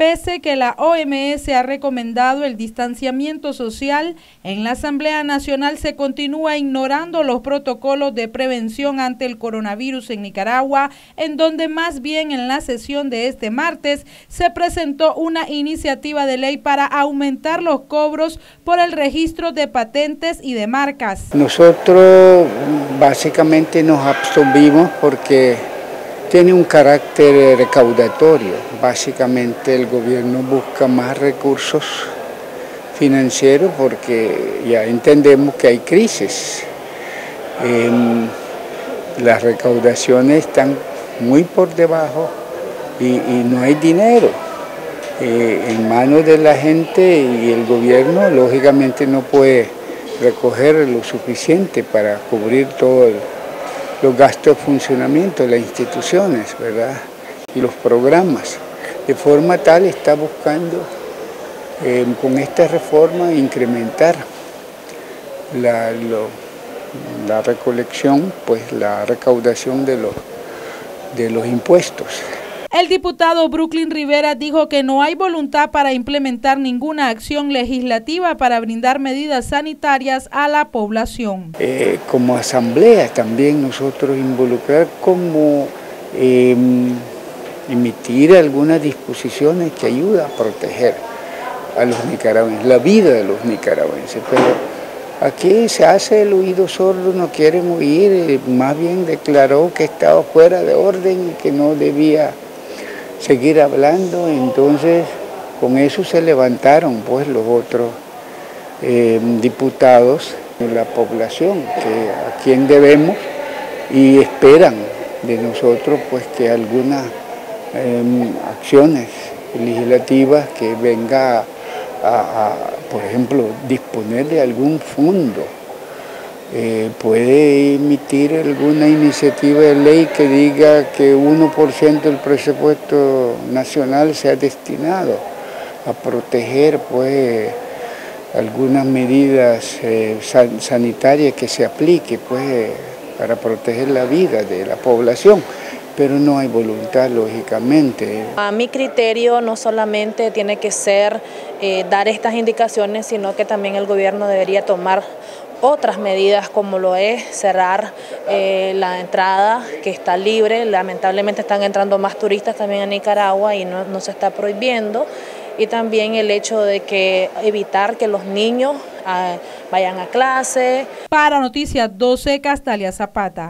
Pese que la OMS ha recomendado el distanciamiento social, en la Asamblea Nacional se continúa ignorando los protocolos de prevención ante el coronavirus en Nicaragua, en donde más bien en la sesión de este martes se presentó una iniciativa de ley para aumentar los cobros por el registro de patentes y de marcas. Nosotros básicamente nos absorbimos porque tiene un carácter recaudatorio. Básicamente el gobierno busca más recursos financieros porque ya entendemos que hay crisis. Em, las recaudaciones están muy por debajo y, no hay dinero eh, en manos de la gente y el gobierno lógicamente no puede recoger lo suficiente para cubrir todo el los gastos de funcionamiento de las instituciones, ¿verdad? Y los programas. De forma tal está buscando eh, con esta reforma incrementar la, la recolección, pues la recaudación de los, de los impuestos. El diputado Brooklyn Rivera dijo que no hay voluntad para implementar ninguna acción legislativa para brindar medidas sanitarias a la población. Eh, como asamblea también nosotros involucrar como em, emitir algunas disposiciones que ayudan a proteger a los nicaragüenses, la vida de los nicaragüenses. Pero aquí se hace el oído sordo, no quieren oír, eh, más bien declaró que estaba fuera de orden y que no debía seguir hablando, entonces con eso se levantaron pues los otros eh, diputados de la población, que a quien debemos y esperan de nosotros pues que algunas em, acciones legislativas que venga a, por ejemplo, disponer de algún fondo eh, puede emitir alguna iniciativa de ley que diga que 1% del presupuesto nacional sea destinado a proteger pues algunas medidas eh, sanitarias que se aplique pues para proteger la vida de la población pero no hay voluntad, lógicamente. A mi criterio no solamente tiene que ser eh, dar estas indicaciones, sino que también el gobierno debería tomar otras medidas como lo es cerrar eh, la entrada que está libre, lamentablemente están entrando más turistas también a Nicaragua y no, se está prohibiendo y también el hecho de que evitar que los niños ah, vayan a clase. Para Noticias 12, Castalia Zapata.